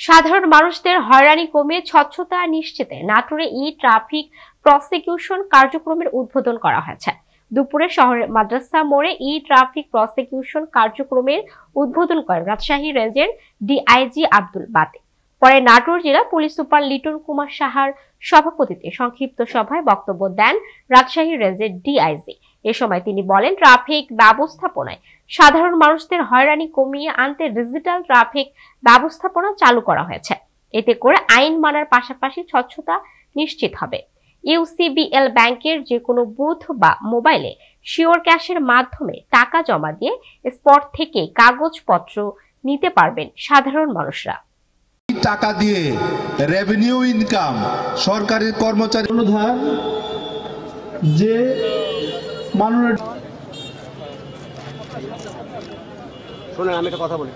সাধারণ মানুষদের হয়রানি কমিয়ে স্বচ্ছতা নিশ্চিতে নাটোরে ই ট্রাফিক প্রসিকিউশন কার্যক্রমের উদ্বোধন করা হয়েছে। দুপুরে শহরের মাদ্রাসা মোড়ে ই ট্রাফিক প্রসিকিউশন কার্যক্রমের উদ্বোধন করেন রাজশাহী রেঞ্জের ডিআইজি আব্দুল বাতে। পরে নাটোর জেলা পুলিশ সুপার লিটন কুমার সাহার সভাপতিত্বে সংক্ষিপ্ত সভায় বক্তব্য দেন রাজশাহী রেঞ্জের ডিআইজি। এ সময় তিনি বলেন ট্রাফিক ব্যবস্থাপনায় সাধারণ মানুষদের হয়রানি কমিয়ে আনতে ডিজিটাল ট্রাফিক ব্যবস্থাপনা চালু করা হয়েছে। এতে করে আইন মানার পাশাপাশি স্বচ্ছতা নিশ্চিত হবে। ইউসিবিএল ব্যাংকের যে কোনো বুথ বা মোবাইলে শিওর ক্যাশের মাধ্যমে টাকা জমা দিয়ে স্পট থেকে কাগজপত্র নিতে পারবেন সাধারণ মানুষরা। টাকা দিয়ে রেভিনিউ ইনকাম সরকারের কর্মচারী অনুধার যে মাননীয় শোনেন আমি একটা কথা বলি।